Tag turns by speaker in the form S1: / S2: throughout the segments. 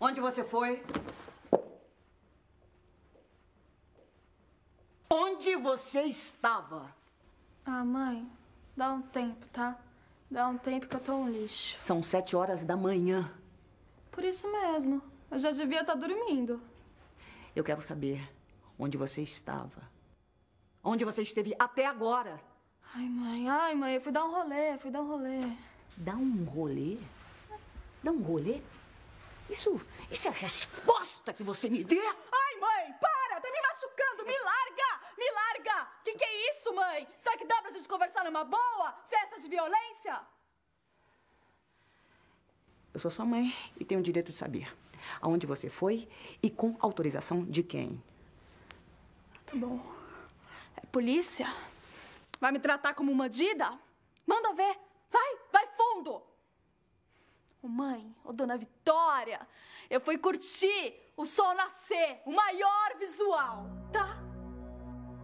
S1: Onde você foi? Onde você estava?
S2: Ah, mãe, dá um tempo, tá? Dá um tempo que eu tô um lixo.
S1: São sete horas da manhã.
S2: Por isso mesmo. Eu já devia estar dormindo.
S1: Eu quero saber onde você estava. Onde você esteve até agora.
S2: Ai, mãe, ai, mãe, eu fui dar um rolê, fui dar um rolê.
S1: Dá um rolê? Dá um rolê? Isso, isso é a resposta que você me dê?
S2: Ai, mãe, para! Tá me machucando! Me larga! Me larga! Que que é isso, mãe? Será que dá pra gente conversar numa boa? Cessa de violência?
S1: Eu sou sua mãe e tenho o direito de saber aonde você foi e com autorização de quem.
S2: Tá bom. É polícia? Vai me tratar como uma dida? Manda ver. Vai, vai fundo. Ô mãe, ô dona Vitória, eu fui curtir o sol nascer, o maior visual, tá?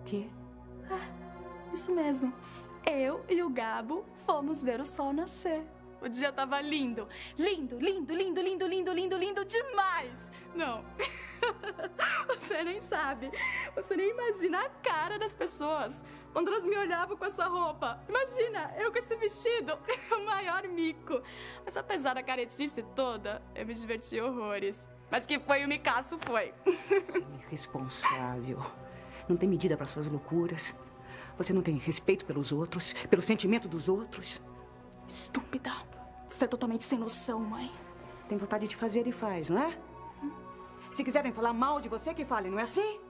S1: Que?
S2: É, isso mesmo. Eu e o Gabo fomos ver o sol nascer. O dia tava lindo. Lindo, lindo, lindo, lindo, lindo, lindo, lindo demais. Não. Você nem sabe. Você nem imagina a cara das pessoas quando elas me olhavam com essa roupa. Imagina, eu com esse vestido. O maior mico. Mas apesar da caretice toda, eu me diverti horrores. Mas que foi o micaço, foi.
S1: Irresponsável. Não tem medida para suas loucuras. Você não tem respeito pelos outros, pelo sentimento dos outros.
S2: Estúpida. Você é totalmente sem noção, mãe.
S1: Tem vontade de fazer e faz, não é? Se quiserem falar mal de você, que falem, não é assim?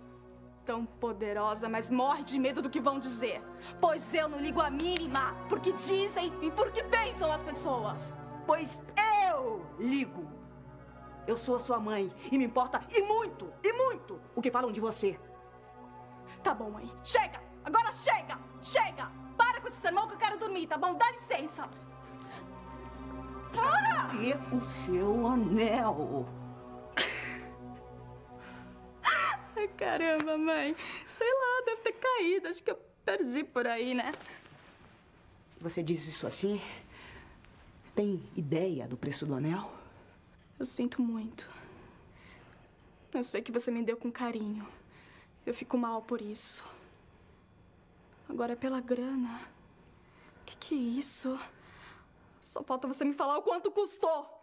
S2: Tão poderosa, mas morre de medo do que vão dizer. Pois eu não ligo a mínima porque dizem e porque pensam as pessoas.
S1: Pois eu ligo. Eu sou sua mãe e me importa e muito, e muito o que falam de você.
S2: Tá bom, mãe. Chega! Agora chega! Chega! Para com esse sermão que eu quero dormir, tá bom? Dá licença. Para!
S1: Cadê o seu anel?
S2: Ai, caramba, mãe. Sei lá, deve ter caído. Acho que eu perdi por aí, né?
S1: Você diz isso assim? Tem ideia do preço do anel?
S2: Eu sinto muito. Eu sei que você me deu com carinho. Eu fico mal por isso. Agora é pela grana. Que que é isso? Só falta você me falar o quanto custou.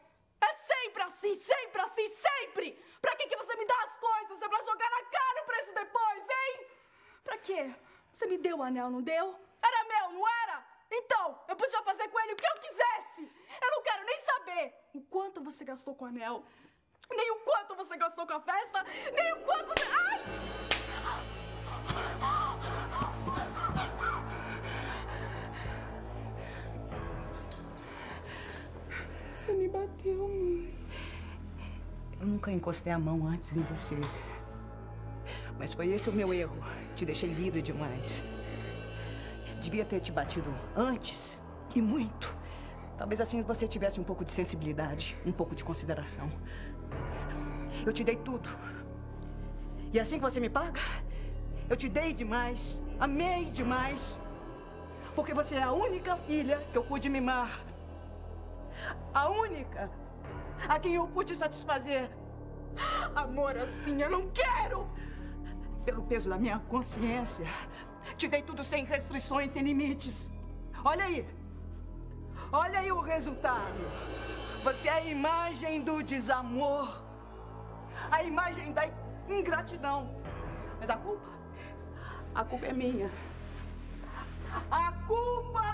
S2: Sempre assim, sempre assim, sempre! Pra que, que você me dá as coisas? É pra jogar na cara o preço depois, hein? Pra quê? Você me deu o anel, não deu? Era meu, não era? Então, eu podia fazer com ele o que eu quisesse! Eu não quero nem saber o quanto você gastou com o anel, nem o quanto você gastou com a festa, nem o quanto você. Ai! Você me bateu, mãe.
S1: Eu nunca encostei a mão antes em você. Mas foi esse o meu erro. Te deixei livre demais. Devia ter te batido antes e muito. Talvez assim você tivesse um pouco de sensibilidade, um pouco de consideração. Eu te dei tudo. E assim que você me paga, eu te dei demais, amei demais. Porque você é a única filha que eu pude mimar. A única a quem eu pude satisfazer. Amor assim eu não quero! Pelo peso da minha consciência, te dei tudo sem restrições, sem limites. Olha aí! Olha aí o resultado. Você é a imagem do desamor, a imagem da ingratidão. Mas a culpa, a culpa é minha. A culpa.